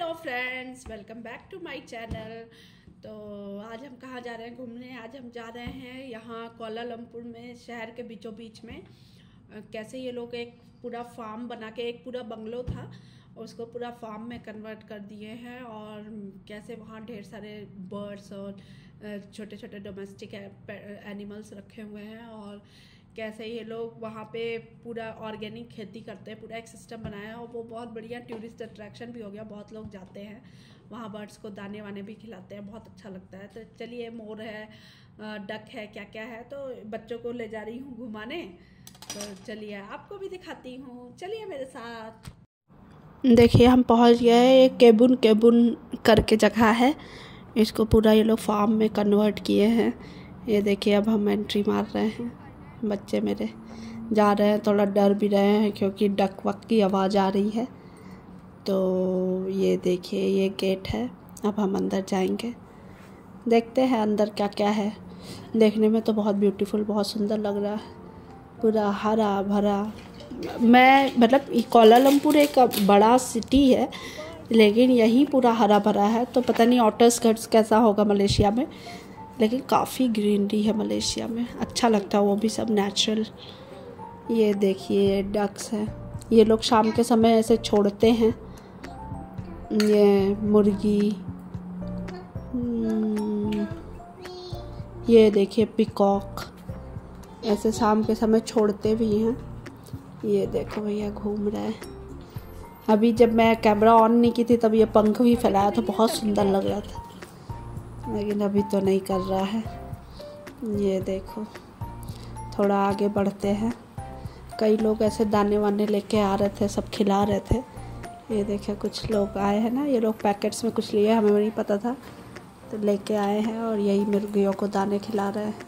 Hello friends welcome back to my channel तो आज हम कहाँ जा रहे हैं घूमने? आज हम जा रहे हैं यहाँ कोलालमपुर में, शहर के बीचों बीच में कैसे ये लोग एक पूरा फार्म बना के, एक पूरा बंगलो था, उसको पूरा फार्म में कन्वर्ट कर दिए हैं और कैसे वहाँ ढेर सारे बर्ड्स और छोटे छोटे डोमेस्टिक एनिमल्स रखे हुए हैं और कैसे ये लोग वहाँ पे पूरा ऑर्गेनिक खेती करते हैं, पूरा एक सिस्टम बनाया है और वो बहुत बढ़िया टूरिस्ट अट्रैक्शन भी हो गया। बहुत लोग जाते हैं, वहाँ बर्ड्स को दाने वाने भी खिलाते हैं, बहुत अच्छा लगता है। तो चलिए, मोर है डक है क्या क्या है तो बच्चों को ले जा रही हूँ घुमाने। तो चलिए, आपको भी दिखाती हूँ। चलिए मेरे साथ। देखिए, हम पहुँच गए एक केबुन केबुन करके जगह है। इसको पूरा ये लोग फार्म में कन्वर्ट किए हैं। ये देखिए, अब हम एंट्री मार रहे हैं। बच्चे मेरे जा रहे हैं, थोड़ा डर भी रहे हैं क्योंकि डक वक की आवाज़ आ रही है। तो ये देखिए, ये गेट है। अब हम अंदर जाएँगे। देखते हैं अंदर क्या क्या है। देखने में तो बहुत ब्यूटीफुल बहुत सुंदर लग रहा है। पूरा हरा भरा। मैं मतलब कोलालमपुर एक बड़ा सिटी है, लेकिन यहीं पूरा हरा भरा है। तो पता नहीं आउटरस्कर्ट्स कैसा होगा मलेशिया में। लेकिन काफ़ी ग्रीनरी है मलेशिया में। अच्छा लगता है वो भी सब नेचुरल ये देखिए डक्स है। ये लोग शाम के समय ऐसे छोड़ते हैं। ये मुर्गी। हम्म, ये देखिए पिकॉक ऐसे शाम के समय छोड़ते भी हैं। ये देखो भैया घूम रहा है। अभी जब मैं कैमरा ऑन नहीं की थी तब ये पंख भी फैलाया था बहुत सुंदर लग रहा था। लेकिन अभी तो नहीं कर रहा है। ये देखो, थोड़ा आगे बढ़ते हैं। कई लोग ऐसे दाने वाने लेके आ रहे थे, सब खिला रहे थे। ये देखे कुछ लोग आए हैं ना, ये लोग पैकेट्स में कुछ लिए, हमें नहीं पता था। तो लेके आए हैं और यही मुर्गियों को दाने खिला रहे हैं।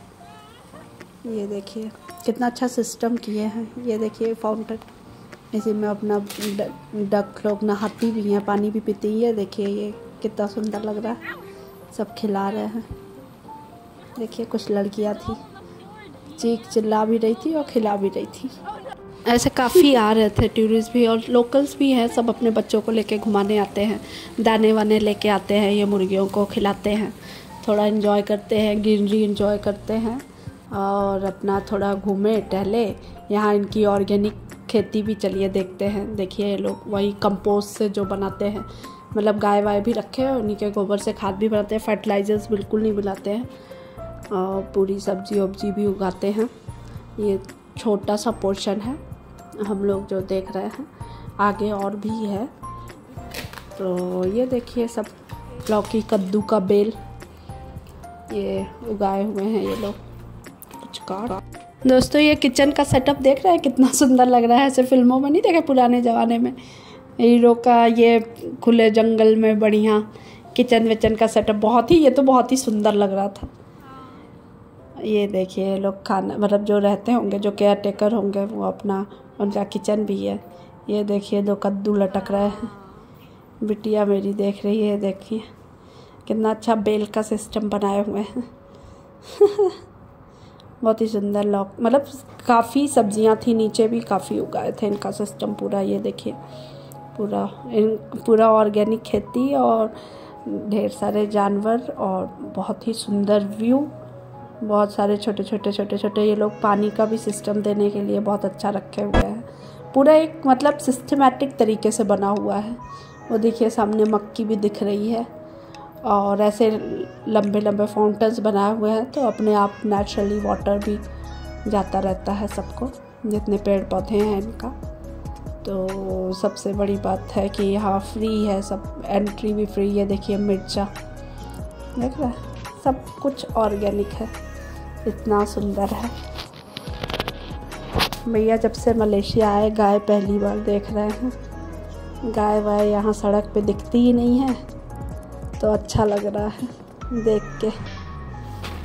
ये देखिए, कितना अच्छा सिस्टम किए हैं। ये देखिए फाउंटेन इसी में अपना डक लोग नहाती भी हैं, पानी भी पीती है। देखिए, ये कितना सुंदर लग रहा है। सब खिला रहे हैं। देखिए, कुछ लड़कियाँ थी। चीख चिल्ला भी रही थी और खिला भी रही थी। ऐसे काफ़ी आ रहे थे टूरिस्ट भी और लोकल्स भी हैं, सब अपने बच्चों को लेके घुमाने आते हैं। दाने वाने लेके आते हैं, ये मुर्गियों को खिलाते हैं। थोड़ा इन्जॉय करते हैं ग्रीनरी इन्जॉय करते हैं और अपना थोड़ा घूमे, टहले। यहाँ इनकी ऑर्गेनिक खेती भी चलिए देखते हैं। देखिए लोग, वही कंपोस्ट से जो बनाते हैं। मतलब गाय वाय भी रखे हैं, उन्हीं के गोबर से खाद भी बनाते हैं फर्टिलाइजर्स बिल्कुल नहीं मिलाते हैं, और पूरी सब्ज़ी वब्जी भी उगाते हैं। ये छोटा सा पोर्शन है, हम लोग जो देख रहे हैं, आगे और भी है। तो ये देखिए सब, लौकी, कद्दू का बेल, ये उगाए हुए हैं ये लोग। कुछ काट। दोस्तों, ये किचन का सेटअप देख रहे हैं? कितना सुंदर लग रहा है, ऐसे फ़िल्मों में नहीं देखे पुराने ज़माने में? हीरो का ये खुले जंगल में बढ़िया किचन विचन का सेटअप बहुत ही, ये तो बहुत ही सुंदर लग रहा था। ये देखिए लोग खाना मतलब जो रहते होंगे, जो केयर टेकर होंगे, वो अपना, उनका किचन भी है। ये देखिए दो कद्दू लटक रहे हैं। बिटिया मेरी देख रही है देखिए। कितना अच्छा बेल का सिस्टम बनाए हुए हैं। बहुत ही सुंदर लॉक मतलब काफ़ी सब्ज़ियाँ थी, नीचे भी काफ़ी उगाए थे इनका सिस्टम पूरा, ये देखिए। पूरा, इन पूरा ऑर्गेनिक खेती और ढेर सारे जानवर और बहुत ही सुंदर व्यू बहुत सारे छोटे छोटे छोटे छोटे ये लोग पानी का भी सिस्टम देने के लिए बहुत अच्छा रखे हुए हैं। पूरा एक मतलब सिस्टमेटिक तरीके से बना हुआ है। वो देखिए सामने मक्की भी दिख रही है और ऐसे लंबे लंबे फाउंटेन्स बनाए हुए हैं तो अपने आप नेचुरली वाटर भी जाता रहता है सबको, जितने पेड़ पौधे हैं इनका। तो सबसे बड़ी बात है कि यहाँ फ्री है, सब एंट्री भी फ्री है। देखिए मिर्चा, देख रहे सब कुछ ऑर्गेनिक है, इतना सुंदर है। भैया, जब से मलेशिया आए, गाय पहली बार देख रहे हैं। गाय वाय यहाँ सड़क पे दिखती ही नहीं है तो अच्छा लग रहा है देख के।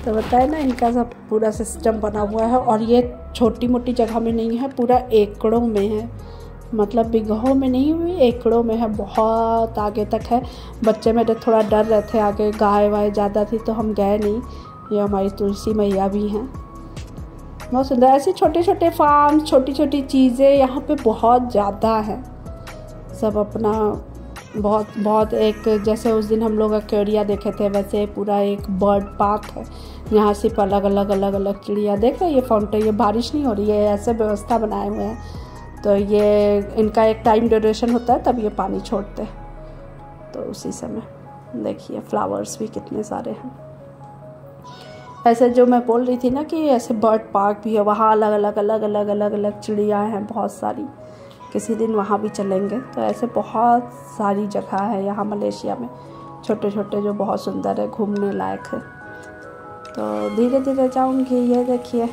तो बताए ना, इनका सब पूरा सिस्टम बना हुआ है और ये छोटी मोटी जगह में नहीं है, पूरा एकड़ों में है। मतलब बिगहों में नहीं हुई, एकड़ों में है, बहुत आगे तक है। बच्चे मेरे थोड़ा डर रहे थे आगे गाय वाय ज़्यादा थी तो हम गए नहीं। ये हमारी तुलसी मैया भी हैं। बहुत सुंदर, ऐसे छोटे छोटे फार्म छोटी छोटी चीज़ें यहाँ पे बहुत ज़्यादा हैं। सब अपना बहुत बहुत एक, जैसे उस दिन हम लोग अकेरिया देखे थे, वैसे पूरा एक बर्ड पार्क है। यहाँ सिर्फ़ अलग अलग अलग अलग चिड़िया, देख रहे ये फाउंटेन ये बारिश नहीं हो रही है ऐसे व्यवस्था बनाए हुए हैं। तो ये, इनका एक टाइम ड्यूरेशन होता है, तब ये पानी छोड़ते हैं। तो उसी समय, देखिए फ्लावर्स भी कितने सारे हैं। ऐसे जो मैं बोल रही थी ना कि ऐसे बर्ड पार्क भी है, वहाँ अलग अलग अलग अलग अलग अलग चिड़िया हैं, बहुत सारी। किसी दिन वहाँ भी चलेंगे। तो ऐसे बहुत सारी जगह है यहाँ मलेशिया में छोटे छोटे जो बहुत सुंदर है, घूमने लायक है। तो धीरे धीरे जाऊँगी, ये देखिए।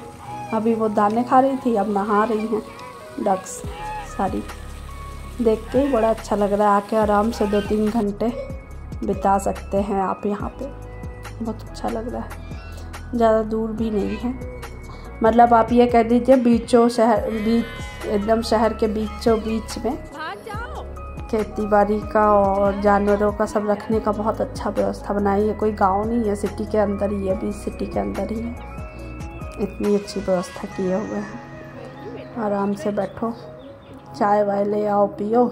अभी वो दाने खा रही थी, अब नहा रही हैं। डक्स सारी। देख के ही बड़ा अच्छा लग रहा है आके आराम से दो तीन घंटे बिता सकते हैं आप यहाँ पे। बहुत अच्छा लग रहा है। ज़्यादा दूर भी नहीं है। मतलब आप ये कह दीजिए बीचों शहर बीच एकदम शहर के बीचों बीच में खेती बाड़ी का और जानवरों का सब रखने का बहुत अच्छा व्यवस्था बनाई है। कोई गाँव नहीं है सिटी के अंदर ही है बीच सिटी के अंदर ही है। इतनी अच्छी व्यवस्था किए हुए हैं। आराम से बैठो। चाय वाय ले आओ, पियो।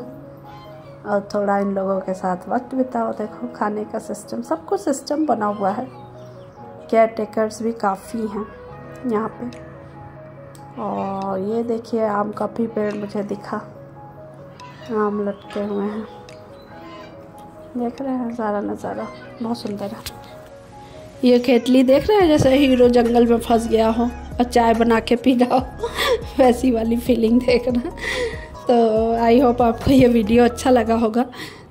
और थोड़ा इन लोगों के साथ वक्त बिताओ। देखो, खाने का सिस्टम सब कुछ सिस्टम बना हुआ है। केयर टेकर्स भी काफ़ी हैं यहाँ पे। और ये देखिए, आम का भी पेड़ मुझे दिखा। आम लटके हुए हैं। देख रहे हैं, सारा नज़ारा बहुत सुंदर है। ये खेतली देख रहे हैं, जैसे हीरो जंगल में फंस गया हो। और चाय बना के पी जाओ। वैसी वाली फीलिंग देखना। तो आई होप आपको ये वीडियो अच्छा लगा होगा।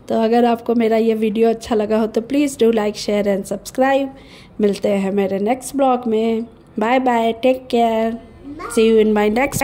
तो अगर आपको मेरा ये वीडियो अच्छा लगा हो तो please do like share and subscribe मिलते हैं मेरे नेक्स्ट ब्लॉग में। Bye bye take care see you in my next